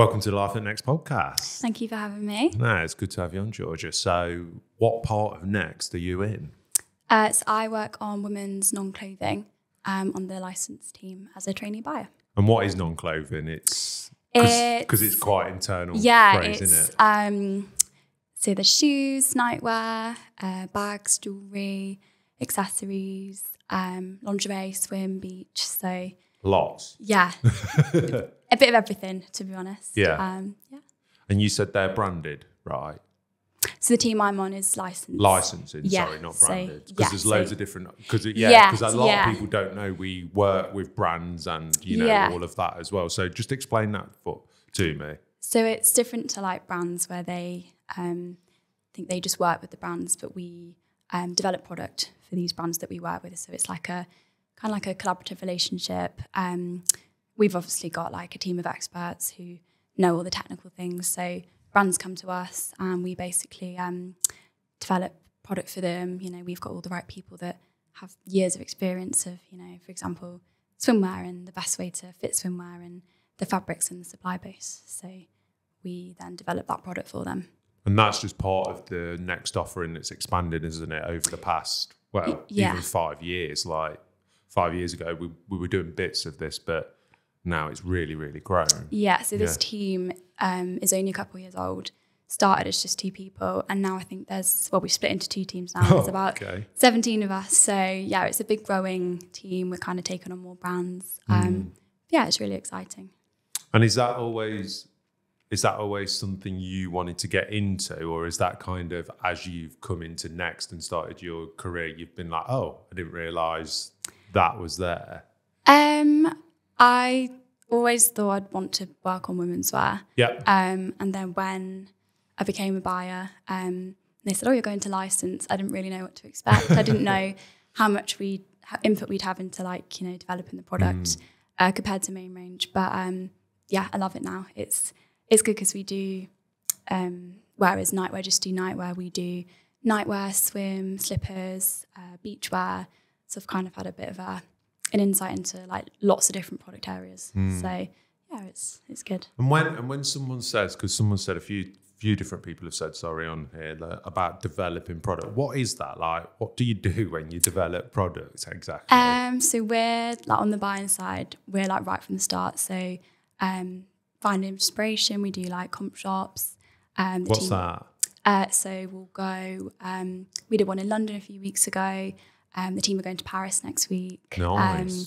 Welcome to the Life at Next podcast. Thank you for having me. No, it's good to have you on, Georgia. So, what part of Next are you in? Uh, so I work on women's non-clothing um, on the licensed team as a trainee buyer. And what is non-clothing? It's It's- because it's quite internal Yeah, phrase, it's isn't it? um, so the shoes, nightwear, uh, bags, jewelry, accessories, um, lingerie, swim, beach. So Lots. yeah, a bit of everything to be honest. Yeah. Um, yeah. And you said they're branded, right? So the team I'm on is licensed. Licensing, Yeah, sorry, not branded. Because yeah, there's so- loads of different. Because yeah, Yeah, because a lot yeah. of people don't know we work with brands and you know all of that as well. So just explain that for, to me. So it's different to like brands where they um, think they just work with the brands, but we um, develop product for these brands that we work with. So it's like a kind of like a collaborative relationship. Um, we've obviously got like a team of experts who know all the technical things. So brands come to us and we basically um, develop product for them. You know, we've got all the right people that have years of experience of, you know, for example, swimwear and the best way to fit swimwear and the fabrics and the supply base. So we then develop that product for them. And that's just part of the next offering that's expanded, isn't it, over the past, well, yeah. even five years. Like five years ago, we, we were doing bits of this, but now it's really, really grown. Yeah, so this Yeah. team um, is only a couple of years old. Started as just two people, and now I think there's well, we split into two teams now. There's Oh, about okay. 17 of us. So yeah, it's a big growing team. We're kind of taking on more brands. Mm. Um, yeah, it's really exciting. And is that always is that always something you wanted to get into, or is that kind of as you've come into next and started your career, you've been like, oh, I didn't realise that was there. Um, I always thought I'd want to work on women's wear. Yeah. Um, and then when I became a buyer, um, they said, "Oh, you're going to license." I didn't really know what to expect. I didn't know how much we input we'd have into like you know developing the product uh, compared to main range. But um, yeah, I love it now. It's it's good because we do. Um, whereas nightwear just do nightwear, we do nightwear, swim, slippers, uh, beachwear. So I've kind of had a bit of a an insight into like lots of different product areas. So yeah, it's it's good. And when and when someone says, because someone said a few few different people have said, sorry, on here like, about developing product. What is that like? What do you do when you develop products exactly? Um, so we're like on the buying side, we're like right from the start. So um, finding inspiration, we do like comp shops. Um, What's team- that? Uh, so we'll go. Um, we did one in London a few weeks ago. Um, the team are going to Paris next week. Nice. Um,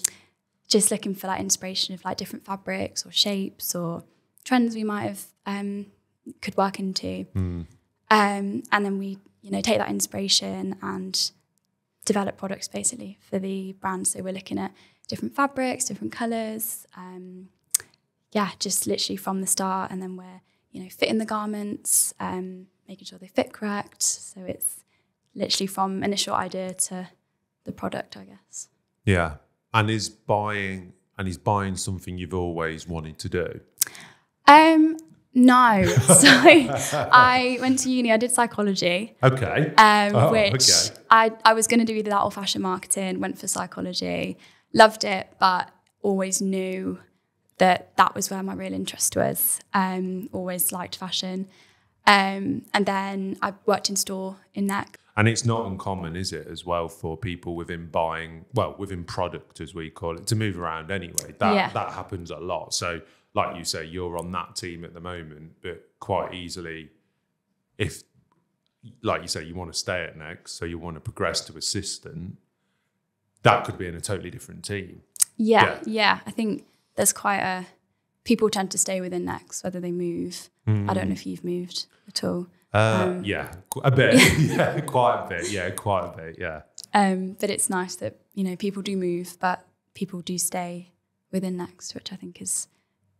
just looking for like inspiration of like different fabrics or shapes or trends we might have um, could work into. Um, and then we, you know, take that inspiration and develop products basically for the brand. So we're looking at different fabrics, different colors. Um, yeah, just literally from the start, and then we're you know fitting the garments, um, making sure they fit correct. So it's literally from initial idea to the product, I guess. Yeah. And is buying and is buying something you've always wanted to do? Um, no. so I went to uni. I did psychology. Okay. um, Oh, which okay. I, I was going to do either that or fashion marketing, went for psychology, loved it, but always knew that that was where my real interest was. Um, always liked fashion. Um, and then I worked in store in NEC. And it's not uncommon, is it, as well, for people within buying, well, within product as we call it, to move around anyway. That Yeah. that happens a lot. So, like you say, you're on that team at the moment, but quite easily, if, like you say, you want to stay at next, so you want to progress to assistant, that could be in a totally different team. Yeah, Yeah. yeah, I think there's quite a, people tend to stay within Next, whether they move. I don't know if you've moved at all. Uh, yeah, a bit. yeah, quite a bit. Yeah, quite a bit. Yeah. Um, but it's nice that, you know, people do move, but people do stay within Next, which I think is,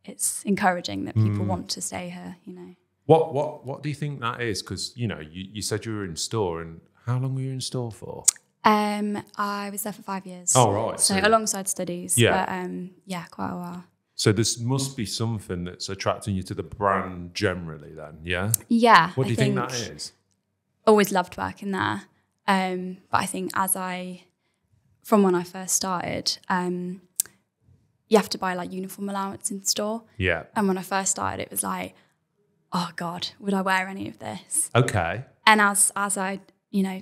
it's encouraging that people want to stay here, you know. What what what do you think that is? Because you know, you, you said you were in store, and how long were you in store for? Um, I was there for five years. Oh, right, So, so- alongside studies. Yeah. But um, yeah, quite a while. So this must be something that's attracting you to the brand generally. Then, yeah. Yeah. What do I you think, that is? Always loved working there. Um, but I think as I, from when I first started, um, you have to buy like uniform allowance in store. Yeah. And when I first started, it was like, oh God, would I wear any of this? Okay. And as as I, you know,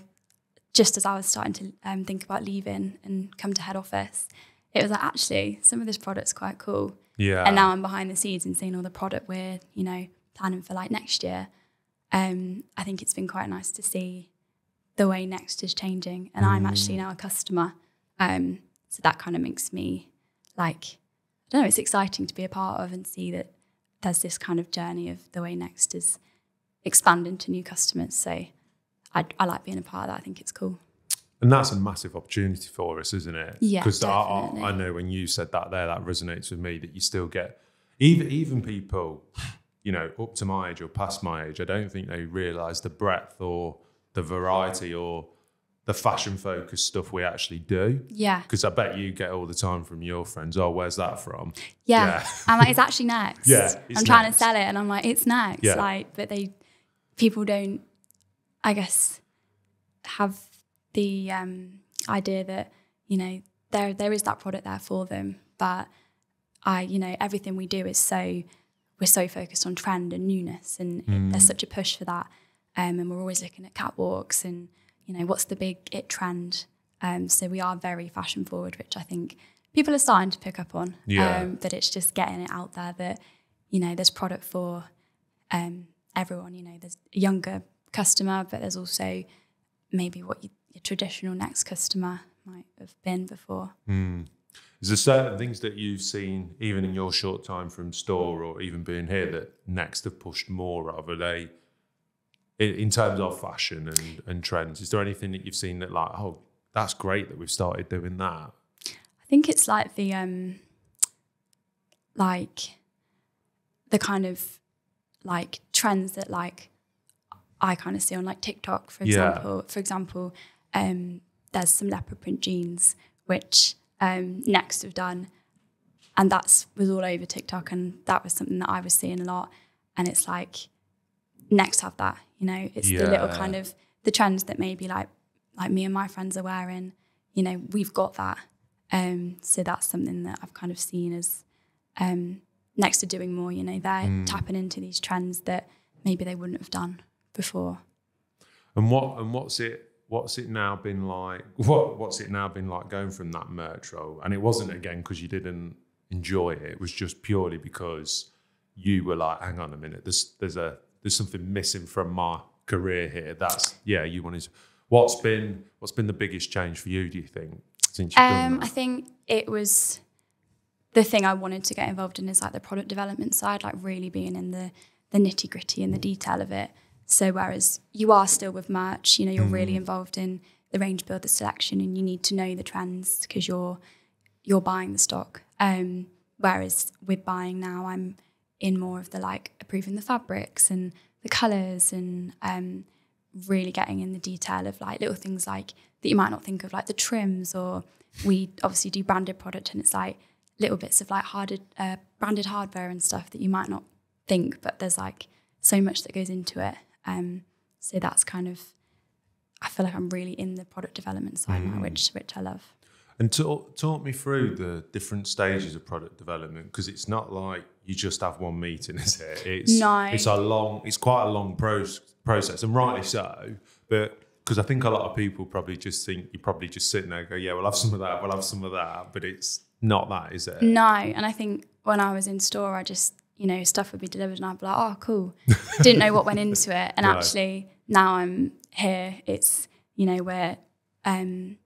just as I was starting to um, think about leaving and come to head office, it was like actually some of this product's quite cool. Yeah. And now I'm behind the scenes and seeing all the product we're, you know, planning for like next year. Um, I think it's been quite nice to see the way Next is changing, and I'm actually now a customer. Um, so that kind of makes me like, I don't know, it's exciting to be a part of and see that there's this kind of journey of the way Next is expanding to new customers. So I, I like being a part of that. I think it's cool. And that's a massive opportunity for us, isn't it? Yeah, Because I, I, know when you said that there, that resonates with me that you still get, even, even people, you know, up to my age or past my age, I don't think they realise the breadth or the variety or the fashion focused stuff we actually do. Yeah. Because I bet you get all the time from your friends, oh, where's that from? Yeah. Yeah. I'm like, it's actually next. Yeah, I'm trying next. to sell it and I'm like, it's next. Yeah. Like, but they, people don't, I guess, have the um, idea that, you know, there there is that product there for them. But I, you know, everything we do is so, we're so focused on trend and newness and it, there's such a push for that. Um, and we're always looking at catwalks and, you know, what's the big it trend. Um, so we are very fashion forward, which I think people are starting to pick up on. Yeah. Um, but it's just getting it out there that, you know, there's product for um, everyone. You know, there's a younger customer, but there's also maybe what you, your traditional next customer might have been before. Is there certain things that you've seen, even in your short time from store or even being here, that Next have pushed more of? Are they, in, in terms of fashion and, and trends, is there anything that you've seen that, like, oh, that's great that we've started doing that? I think it's like the um like the kind of like trends that like I kind of see on like TikTok, for Yeah. example. For example, um, there's some leopard print jeans which um, Next have done, and that was all over TikTok, and that was something that I was seeing a lot. And it's like Next have that, you know, it's the little kind of the trends that maybe like like me and my friends are wearing. You know, we've got that. Um, so that's something that I've kind of seen as um, next to doing more. You know, they're Mm. tapping into these trends that maybe they wouldn't have done before. And what and what's it what's it now been like? What what's it now been like going from that merch role? And it wasn't again because you didn't enjoy it. It was just purely because you were like, hang on a minute, there's there's a there's something missing from my career here. That's yeah, you wanted. To, what's been what's been the biggest change for you? Do you think since you've done Um, I think it was the thing I wanted to get involved in is like the product development side, like really being in the the nitty gritty and the detail of it. So whereas you are still with merch, you know, you're really involved in the range build, the selection, and you need to know the trends because you're you're buying the stock. Um, whereas with buying now, I'm in more of the like approving the fabrics and the colours and um, really getting in the detail of like little things like that you might not think of, like the trims, or we obviously do branded product and it's like little bits of like harded, uh, branded hardware and stuff that you might not think, but there's like so much that goes into it. Um, so that's kind of, I feel like I'm really in the product development side now, which which I love. And talk, talk me through the different stages of product development because it's not like you just have one meeting, is it? It's, No. It's a long, it's quite a long pros, process, and rightly so. But because I think a lot of people probably just think you're probably just sitting there, and go, yeah, we'll have some of that, we'll have some of that, but it's not that, is it? No, and I think when I was in store, I just you know stuff would be delivered, and I'd be like, oh, cool. Didn't know what went into it, and actually now I'm here. It's you know we're, um,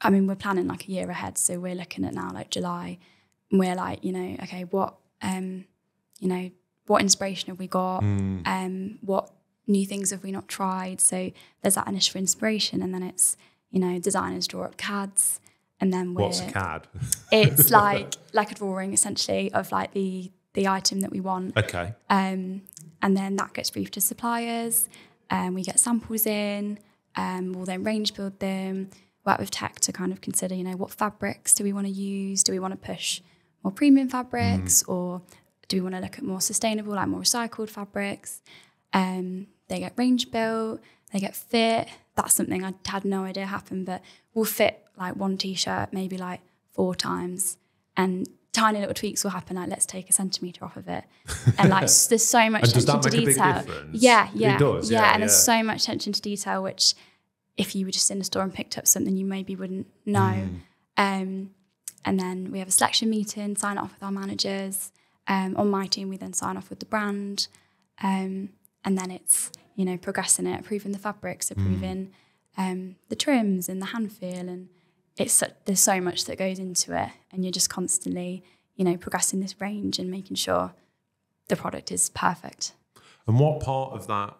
I mean we're planning like a year ahead, so we're looking at now like July, and we're like you know okay what um, you know what inspiration have we got, um, what new things have we not tried? So there's that initial inspiration, and then it's you know designers draw up CADs. And then we're What's CAD? it's like like a drawing essentially of like the the item that we want. Okay. um, and then that gets briefed to suppliers and we get samples in um, we'll then range build them work with tech to kind of consider you know what fabrics do we want to use? Do we want to push more premium fabrics or do we want to look at more sustainable like more recycled fabrics? Um, they get range built they get fit. That's something i had no idea happened but we'll fit like one t-shirt maybe like four times and tiny little tweaks will happen. Like let's take a centimeter off of it, and like there's so much And does attention that to make a big detail. Yeah, It yeah, does, yeah, yeah, and there's so much attention to detail, which if you were just in a store and picked up something, you maybe wouldn't know. Mm. Um, and then we have a selection meeting, sign off with our managers. Um, on my team, we then sign off with the brand, um, and then it's you know progressing it, approving the fabrics, approving um, the trims and the hand feel, and it's so, there's so much that goes into it, and you're just constantly you know progressing this range and making sure the product is perfect. And what part of that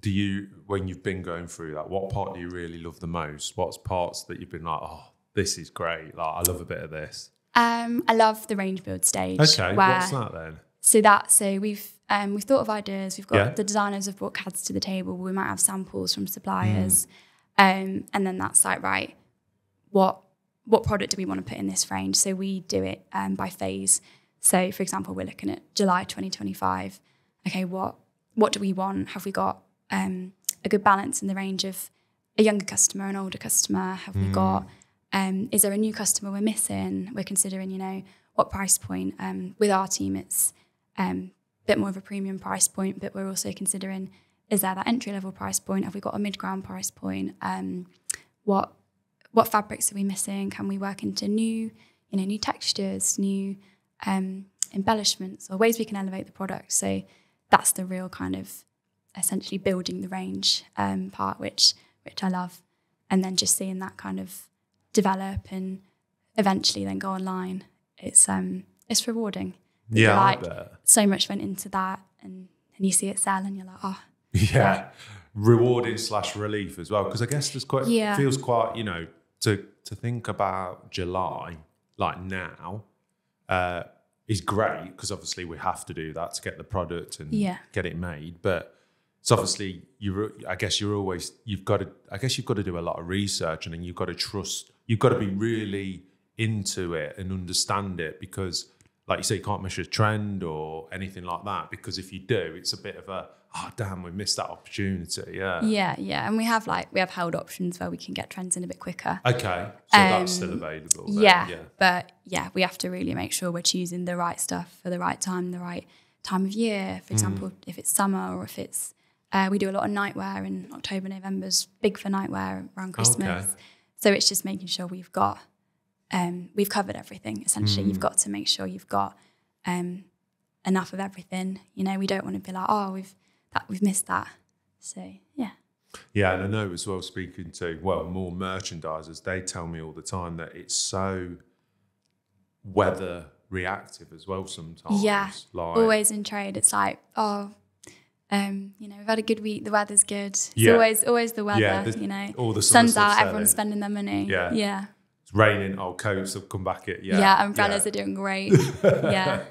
do you, when you've been going through that, what part do you really love the most? What's parts that you've been like, oh, this is great. Like, I love a bit of this. Um, I love the range build stage. Okay, where, what's that then? So that so we've um, we've thought of ideas. We've got Yeah. the designers have brought CADs to the table. We might have samples from Hmm. suppliers, um, and then that's like right, what what product do we want to put in this range? So we do it um, by phase. So for example, we're looking at July 2025. Okay, what what do we want? Have we got um, a good balance in the range of a younger customer, an older customer? Have we got um, is there a new customer we're missing? We're considering, you know, what price point. Um, with our team, it's um, a bit more of a premium price point, but we're also considering is there that entry level price point? Have we got a mid ground price point? Um, what what fabrics are we missing? Can we work into new, you know, new textures, new um, embellishments, or ways we can elevate the product? So that's the real kind of essentially building the range um, part, which which I love, and then just seeing that kind of develop and eventually then go online. It's um it's rewarding. Yeah, like so much went into that, and and you see it sell, and you're like, oh, Yeah. Rewarding slash relief as well. Because I guess there's quite, Yeah. feels quite, you know, to, to think about July, like now, uh, is great because obviously we have to do that to get the product and Yeah. get it made. But it's obviously you. I guess you're always you've got to. I guess you've got to do a lot of research and then you've got to trust. You've got to be really into it and understand it because, like you say, you can't measure a trend or anything like that. Because if you do, it's a bit of a oh damn, we missed that opportunity. Yeah. yeah, yeah. And we have like we have held options where we can get trends in a bit quicker. Okay, so that's still available. yeah, Yeah. but yeah, we have to really make sure we're choosing the right stuff for the right time, the right time of year. Mm. For example, if it's summer or if it's uh, we do a lot of nightwear in October, November's big for nightwear around Christmas. Okay. So it's just making sure we've got um, we've covered everything. Essentially, Mm. you've got to make sure you've got um, enough of everything. You know, we don't want to be like, oh, we've that we've missed that. So yeah. Yeah, and I know as well, speaking to, well, more merchandisers, they tell me all the time that it's so weather reactive as well sometimes. Yeah, Like, always in trade, it's like, oh, um, you know, we've had a good week. The weather's good. It's Yeah. always, always the weather. Yeah, the- you know, all the sun's out. Everyone's spending their money. Yeah. yeah, it's raining, old coats have come back at, yeah. yeah. umbrellas yeah. are doing great. yeah.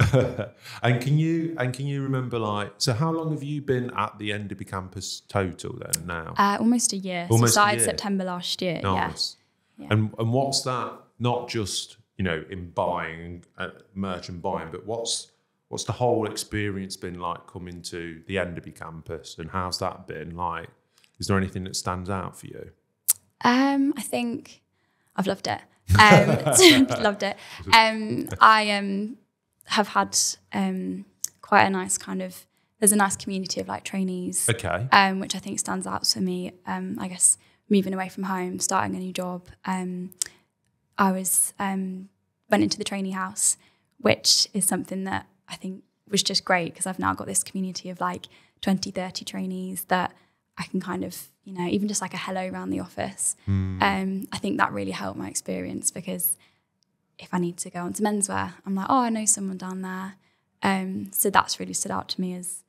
and can you and can you remember like so how long have you been at the Enderby campus total then now? Uh, almost a year. Almost so started year. September last year. Nice. And and what's that? Not just you know in buying uh, merch and buying, but what's what's the whole experience been like coming to the Enderby campus, and how's that been like? Is there anything that stands out for you? Um, I think I've loved it. Um, loved it. Um, I um have had um quite a nice kind of. There's a nice community of like trainees. Okay. um, which I think stands out for me. Um, I guess moving away from home, starting a new job. Um, I was um, went into the trainee house, which is something that I think was just great because I've now got this community of like 20, 30 trainees that I can kind of, you know, even just like a hello around the office. Um, I think that really helped my experience because if I need to go on to menswear, I'm like, oh, I know someone down there. Um, so that's really stood out to me as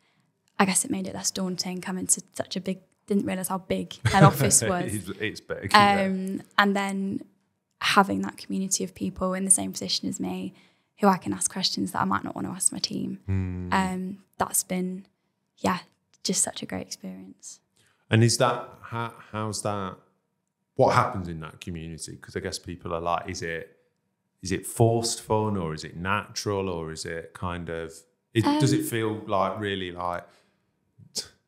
I guess it made it less daunting coming to such a big. Didn't realize how big that office was. it's, it's big. yeah. Um, and then having that community of people in the same position as me, who I can ask questions that I might not want to ask my team. Hmm. Um, that's been, yeah, just such a great experience. And is that how, how's that? What happens in that community? Because I guess people are like, is it is it forced fun or is it natural or is it kind of? It, does Um, it feel like really like?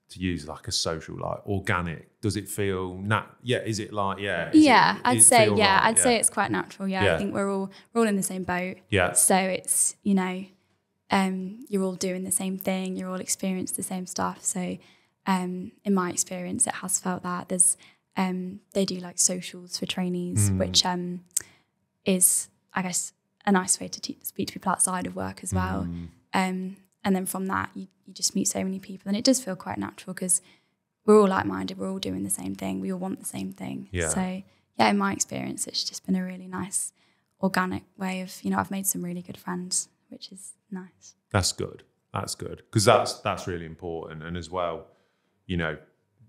To use like a social like organic? Does it feel nat? Yeah, is it like yeah? yeah, it- I'd say yeah, right? I'd say it's quite natural. Yeah, Yeah. I think we're all we're all in the same boat. yeah. So it's you know, um, you're all doing the same thing. You're all experiencing the same stuff. So, um, in my experience, it has felt that there's um, they do like socials for trainees, Mm. which um, is I guess a nice way to te- speak to people outside of work as well. Mm. Um, and then from that, you, you just meet so many people, and it does feel quite natural because we're all like minded. We're all doing the same thing. We all want the same thing. Yeah. So yeah, in my experience, it's just been a really nice, organic way of you know I've made some really good friends, which is nice. That's good. That's good because that's that's really important. And as well, you know,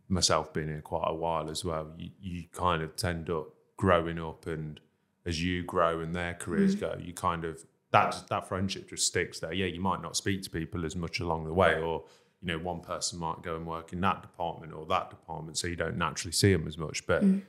myself being here quite a while as well, you, you kind of tend up growing up, and as you grow and their careers mm. go, you kind of that that friendship just sticks there. Yeah, you might not speak to people as much along the way, or you know, one person might go and work in that department or that department, so you don't naturally see them as much, but. Mm.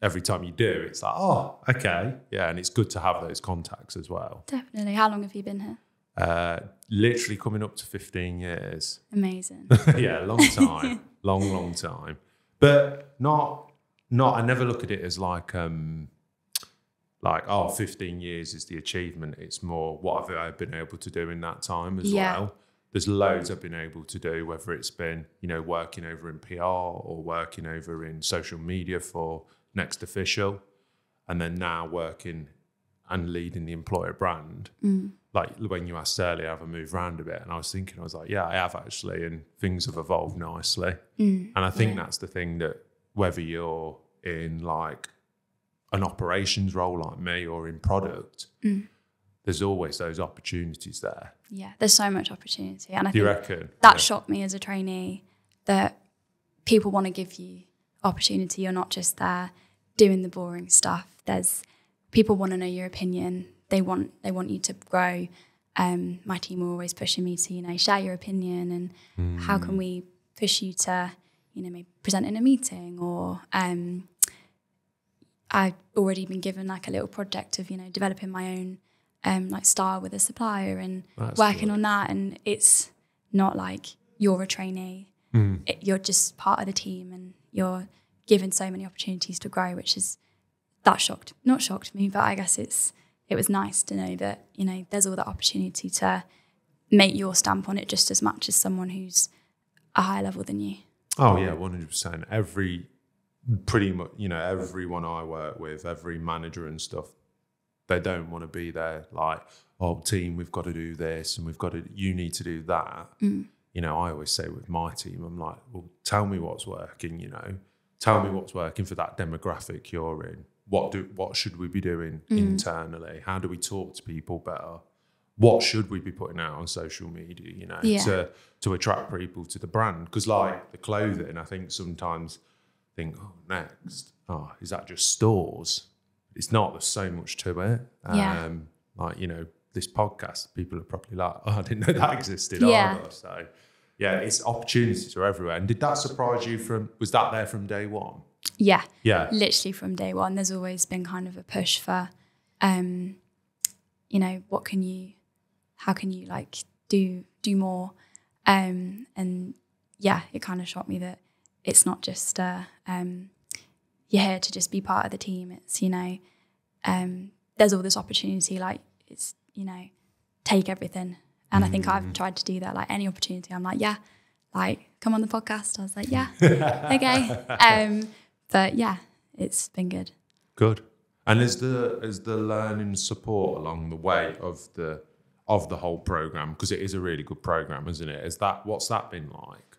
Every time you do, it's like, oh, okay, yeah, and it's good to have those contacts as well. Definitely. How long have you been here? Uh, literally coming up to 15 years. Amazing. yeah, long time, long, long time. But not, not. I never look at it as like, um, like oh, 15 years is the achievement. It's more what have I been able to do in that time as Yeah. well. There's loads I've been able to do, whether it's been you know working over in PR or working over in social media for Next Official, and then now working and leading the employer brand mm. like when you asked earlier, have I moved around a bit? And I was thinking, I was like, yeah, I have actually, and things have evolved nicely. Mm. and I think that's the thing that whether you're in like an operations role like me or in product, mm. there's always those opportunities there. yeah, there's so much opportunity, and I Do you reckon? that Yeah. shocked me as a trainee that people want to give you opportunity. You're not just there doing the boring stuff. There's people want to know your opinion. They want they want you to grow. Um, my team were always pushing me to you know share your opinion and how can we push you to you know maybe present in a meeting or um, I've already been given like a little project of you know developing my own um, like style with a supplier and That's working good. on that and it's not like you're a trainee Hmm. it, you're just part of the team and you're given so many opportunities to grow which is that shocked not shocked me but I guess it's it was nice to know that you know there's all that opportunity to make your stamp on it just as much as someone who's a higher level than you Oh yeah, one hundred percent. Every pretty much, you know, everyone I work with, every manager and stuff, they don't want to be there like, oh, team, we've got to do this and we've got to. You need to do that. Mm. You know, I always say with my team, I'm like, well, tell me what's working. You know, tell me what's working for that demographic you're in. What do what should we be doing internally? How do we talk to people better? what should we be putting out on social media you know Yeah. to to attract people to the brand because like the clothing i think sometimes think oh next oh is that just stores it's not there's so much to it Yeah. um like you know this podcast people are probably like oh i didn't know that existed Yeah. either so yeah it's opportunities are everywhere and did that surprise you from was that there from day one yeah. Yeah. Literally from day one there's always been kind of a push for um you know what can you how can you like do do more? Um and yeah it kind of shocked me that it's not just uh um you're here to just be part of the team. It's you know um there's all this opportunity like it's you know take everything. And i think i've tried to do that like any opportunity. I'm like yeah like come on the podcast. I was like yeah okay. Um but yeah it's been good Good. And is the is the learning support along the way of the of the whole program because it is a really good program, isn't it? Is that what's that been like?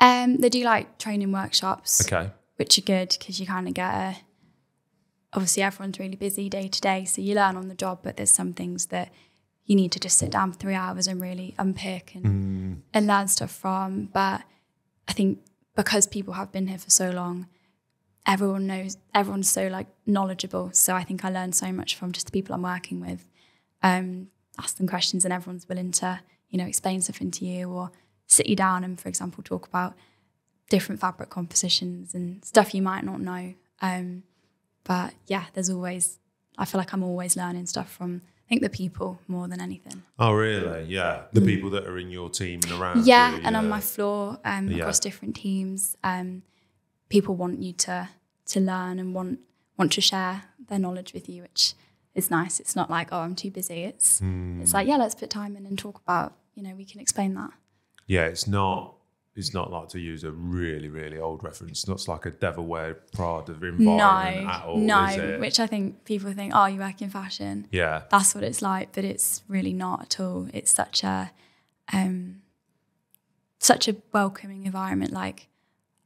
um they do like training workshops Okay. which are good because you kind of get a obviously everyone's really busy day to day so you learn on the job but there's some things that you need to just sit down for three hours and really unpick and and learn stuff from but i think because people have been here for so long everyone knows everyone's so like knowledgeable so i think i learned so much from just the people i'm working with um ask them questions and everyone's willing to you know explain something to you or sit you down and for example talk about different fabric compositions and stuff you might not know. Um, but yeah, there's always, I feel like I'm always learning stuff from I think the people more than anything. Oh, really? Yeah. The people that are in your team and around. Yeah, you, and on my floor, um, Yeah. across different teams, um, people want you to to learn and want want to share their knowledge with you, which is nice. It's not like oh, I'm too busy. It's Hmm. it's like yeah, let's put time in and talk about. You know, we can explain that. Yeah, it's not. It's not like to use a really, really old reference. It's not like a Devil Wears Prada environment no, at all. no, is it? which I think people think, oh, you work in fashion. yeah, That's what it's like, but it's really not at all. It's such a um, such a welcoming environment. Like,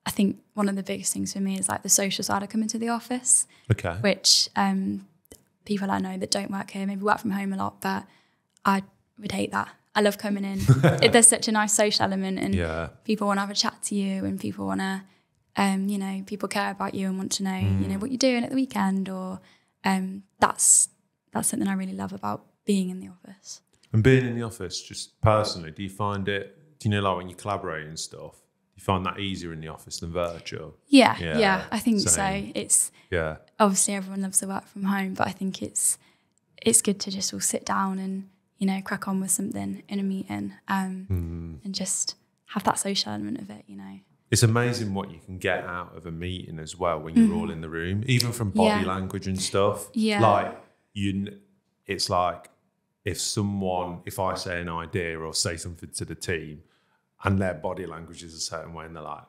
I think one of the biggest things for me is like the social side of coming to the office, okay. which um, people I know that don't work here maybe work from home a lot, but I would hate that. I love coming in. It- There's such a nice social element, and Yeah, people want to have a chat to you and people want to um, you know people care about you and want to know you know what you're doing at the weekend or um, that's that's something i really love about being in the office and being in the office, just personally, do you find it? Do you know, like when you collaborate and stuff, you find that easier in the office than virtual? yeah Yeah, yeah, i think same. so it's Yeah, obviously everyone loves to work from home but i think it's it's good to just all sit down and you know crack on with something in a meeting um, Hmm. and just have that social element of it you know it's amazing what you can get out of a meeting as well when you're all in the room, even from body. Yeah. language and stuff. Yeah. like you, it's like if someone, if I say an idea or say something to the team, and their body language is a certain way, and they're like,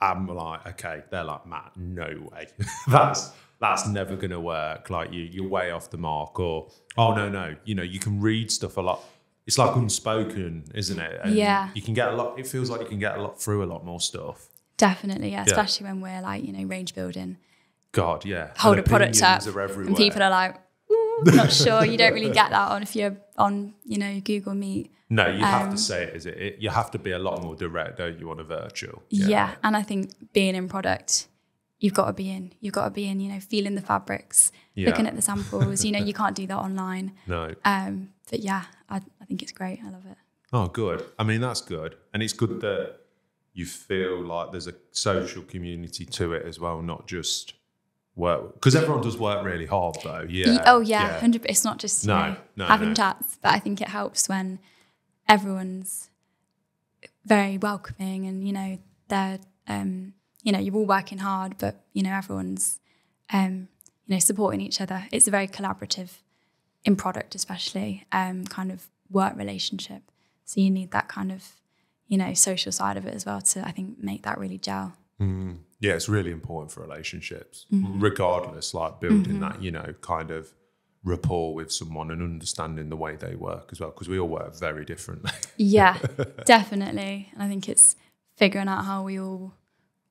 I'm like, okay, they're like, Matt, no way, that's that's never gonna work. Like you, you're way off the mark, or oh no, no, you know, you can read stuff a lot. It's like unspoken, isn't it? And Yeah. you can get a lot. It feels like you can get a lot through a lot more stuff. definitely yeah especially when we're like you know range building God, yeah. hold And a product up are everywhere. and people are like "Ooh, not sure you don't really get that on if you're on you know google meet no, you have um, to say it, is it, it. You have to be a lot more direct, don't you, on a virtual? yeah. and i think being in product you've got to be in you've got to be in you know feeling the fabrics Yeah. looking at the samples you know you can't do that online No. um but yeah I, I think it's great i love it Oh, good. I mean, that's good, and it's good that you feel like there's a social community to it as well, not just work. Because everyone does work really hard, though. Yeah. Oh yeah, hundred. It's not just No, know, no, having no. chats, but I think it helps when everyone's very welcoming and you know they're um, you know you're all working hard, but you know everyone's um, you know supporting each other. It's a very collaborative in product, especially um, kind of work relationship. So you need that kind of you know social side of it as well to I think make that really gel. Yeah, it's really important for relationships, Mm-hmm. regardless, like building that, you know, kind of rapport with someone and understanding the way they work as well, because we all work very differently. Yeah, definitely. And I think it's figuring out how we all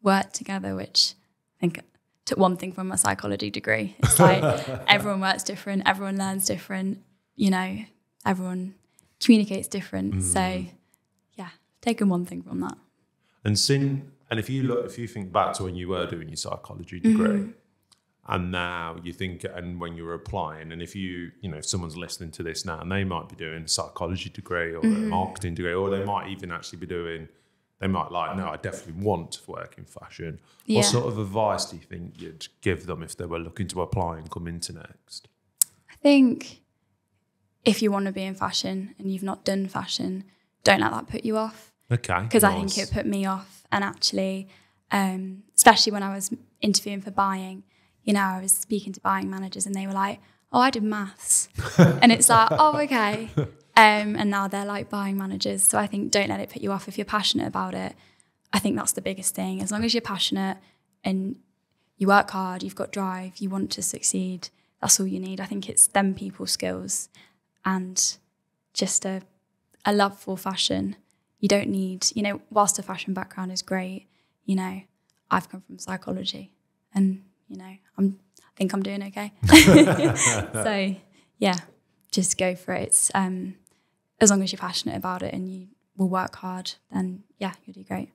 work together, which I think took one thing from my psychology degree. It's like everyone works different, everyone learns different, you know, everyone communicates different. So, yeah, taking one thing from that. And sin, and if you look, if you think back to when you were doing your psychology mm-hmm. degree, and now you think, and when you were applying, and if you, you know, if someone's listening to this now, and they might be doing a psychology degree or a mm-hmm. marketing degree, or they might even actually be doing, they might like, no, I definitely want to work in fashion. Yeah. What sort of advice do you think you'd give them if they were looking to apply and come into next? I think if you want to be in fashion and you've not done fashion, don't let that put you off. Okay, because I think it put me off. And actually, um, especially when I was interviewing for buying, you know, I was speaking to buying managers and they were like, "Oh, I did maths," and it's like, "Oh, okay." Um, and now they're like buying managers. So I think don't let it put you off if you're passionate about it. I think that's the biggest thing. As long as you're passionate and you work hard, you've got drive, you want to succeed. That's all you need. I think it's them people skills and just a a love for fashion. You don't need, you know, whilst a fashion background is great, you know, I've come from psychology and, you know, I'm I think I'm doing okay. so yeah, just go for it. It's um as long as you're passionate about it and you will work hard, then yeah, you'll do great.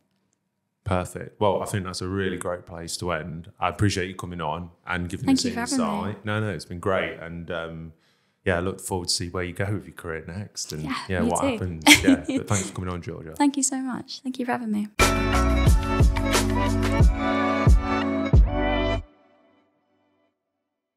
Perfect. Well, I think that's a really great place to end. I appreciate you coming on and giving Thank us you for me. insight. No, no, it's been great, and um, yeah, I look forward to see where you go with your career next, and Yeah, yeah, what too. happens. Yeah, but thanks for coming on, Georgia. Thank you so much. Thank you for having me.